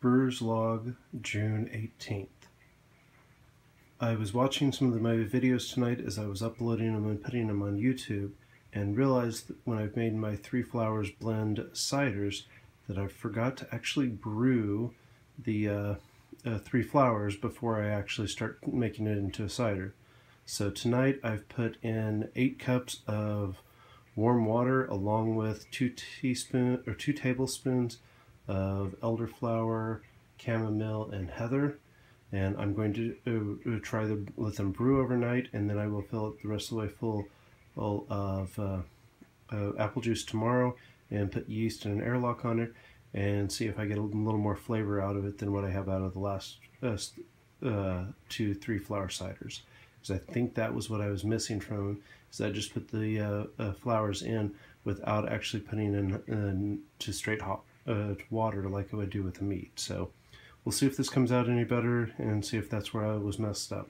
Brewer's Log, June 18th. I was watching some of my videos tonight as I was uploading them and putting them on YouTube and realized that when I've made my Three Flowers blend ciders that I forgot to actually brew the uh, uh, Three Flowers before I actually start making it into a cider. So tonight I've put in eight cups of warm water along with two teaspoon or two tablespoons of elderflower, chamomile, and heather. And I'm going to uh, try to let them brew overnight, and then I will fill it the rest of the way full, of uh, uh, apple juice tomorrow, and put yeast and an airlock on it, and see if I get a little more flavor out of it than what I have out of the last uh, uh, two three flower ciders. Because I think that was what I was missing from. Is I just put the uh, flowers in without actually putting in, in to straight hot uh, water like I would do with the meat. So we'll see if this comes out any better and see if that's where I was messed up.